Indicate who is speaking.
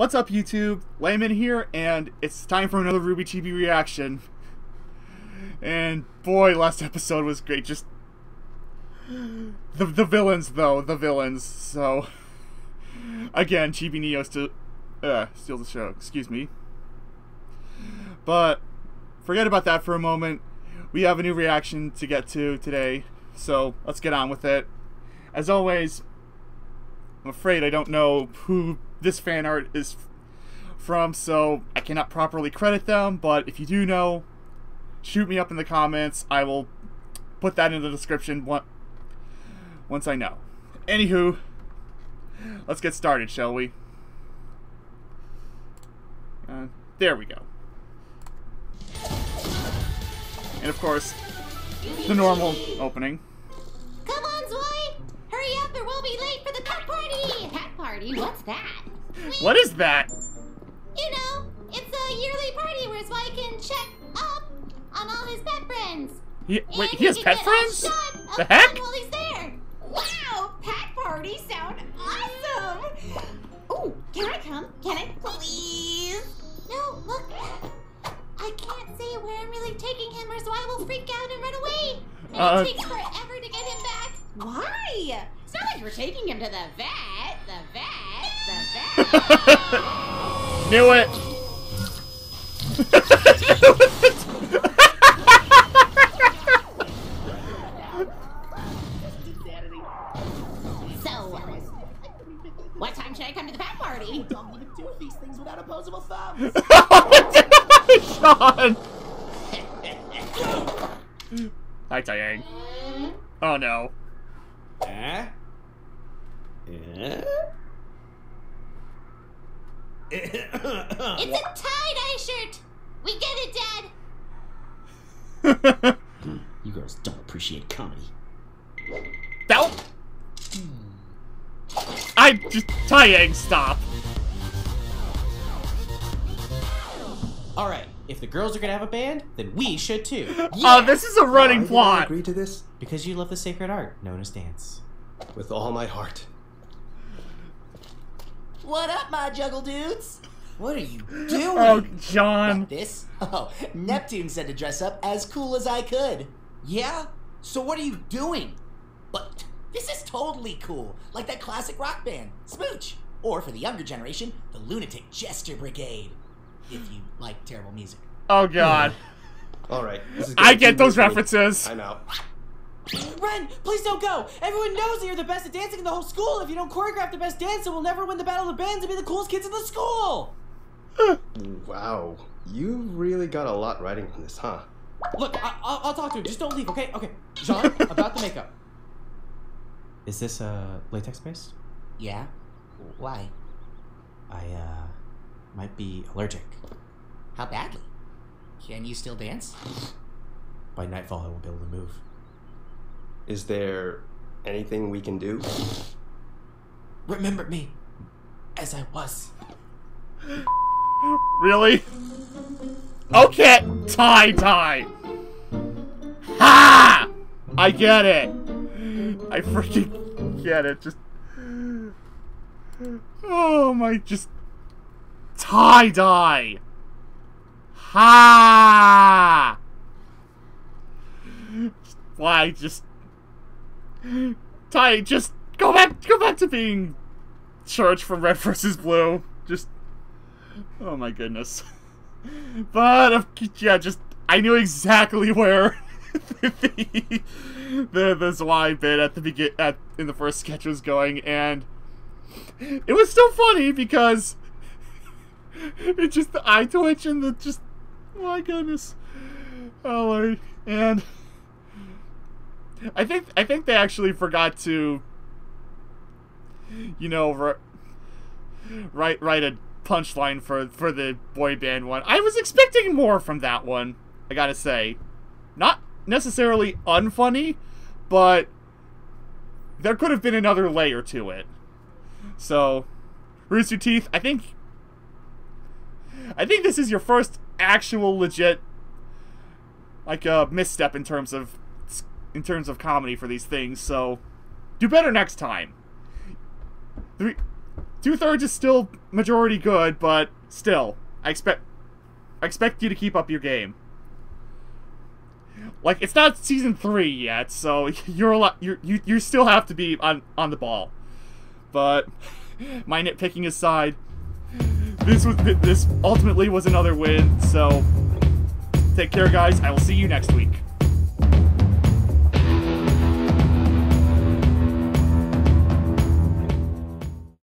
Speaker 1: What's up, YouTube? Layman here, and it's time for another RWBY Chibi reaction. And boy, last episode was great. Just the the villains, though the villains. So again, Chibi Neo still uh, steals the show. Excuse me. But forget about that for a moment. We have a new reaction to get to today, so let's get on with it. As always, I'm afraid I don't know who this fan art is from, so I cannot properly credit them, but if you do know, shoot me up in the comments. I will put that in the description once I know. Anywho, let's get started, shall we? Uh, there we go. And of course, the normal opening.
Speaker 2: Come on, Zwei! Hurry up or we'll be late for the pet party!
Speaker 3: Pet party? What's that?
Speaker 1: What is that?
Speaker 2: You know, it's a yearly party where Zwei can check up on all his pet friends.
Speaker 1: He, wait,
Speaker 2: and
Speaker 1: he has pet friends? The heck?
Speaker 2: While he's there.
Speaker 3: Wow! Pet party sound awesome! Oh, can I come? Can I please?
Speaker 2: No, look. I can't say where I'm really taking him or Zwei will freak out and run away. And
Speaker 1: Uh,
Speaker 2: it takes forever to get him back.
Speaker 3: Why? It's not like we're taking him to the vet. The vet. The vet.
Speaker 1: Knew it!
Speaker 3: so, what time should I come to the pet party?
Speaker 4: don't even do these things without opposable thumbs.
Speaker 1: Sean! Hi, Taiyang. Oh no.
Speaker 4: Eh? Eh?
Speaker 2: It's a tie-dye shirt. We get it, Dad.
Speaker 4: you girls don't appreciate comedy.
Speaker 1: that I just Taiyang, stop.
Speaker 5: Alright, if the girls are gonna have a band, then we should too.
Speaker 1: Oh, this is a running
Speaker 6: Why did I
Speaker 1: plot.
Speaker 6: agree to this
Speaker 5: Because you love the sacred art known as dance.
Speaker 6: with all my heart.
Speaker 4: What up, my juggle dudes?
Speaker 5: What are you oh, doing?
Speaker 1: Oh, Jaune.
Speaker 4: This? Oh, Neptune said to dress up as cool as I could.
Speaker 5: Yeah? So what are you doing?
Speaker 4: But this is totally cool. Like that classic rock band, Smooch. Or for the younger generation, the Lunatic Jester Brigade. If you like terrible music.
Speaker 1: Oh God. Hmm.
Speaker 6: All right. This is
Speaker 1: I get those
Speaker 6: weird for
Speaker 1: references.
Speaker 6: I'm out.
Speaker 5: Ren, please don't go! Everyone knows that you're the best at dancing in the whole school! If you don't choreograph the best dance, then we'll never win the Battle of the Bands and be the coolest kids in the school!
Speaker 6: Wow. You really got a lot riding on this, huh?
Speaker 5: Look, I- I'll-, I'll talk to him. Just don't leave, okay? Okay. Jaune, about the makeup. Is this, uh, latex based?
Speaker 4: Yeah? Why?
Speaker 5: I, uh, might be allergic.
Speaker 4: How badly? Can you still dance?
Speaker 5: By nightfall, I won't be able to move.
Speaker 6: Is there anything we can do?
Speaker 5: Remember me as I was.
Speaker 1: Really? Okay, tie tie. Ha! I get it. I freaking get it. Just oh my, just tie dye. Ha! Why just tie? Just go back. Go back to being Church from Red versus Blue. Just Oh my goodness. But yeah, just I knew exactly where the the the Zwei bit at the begin at in the first sketch was going, and it was so funny because it just the eye twitch and the just oh my goodness. Oh and I think I think they actually forgot to you know ri- write write a punchline for for the boy band one. I was expecting more from that one. I gotta say, not necessarily unfunny, but there could have been another layer to it. So, Rooster Teeth, I think, I think this is your first actual legit, like a misstep in terms of, in terms of comedy for these things. So, do better next time. The re- two thirds is still majority good, but still, I expect I expect you to keep up your game. Like it's not season three yet, so you're a lot. You you you still have to be on on the ball. But my nitpicking aside, this was this ultimately was another win. So take care, guys. I will see you next week.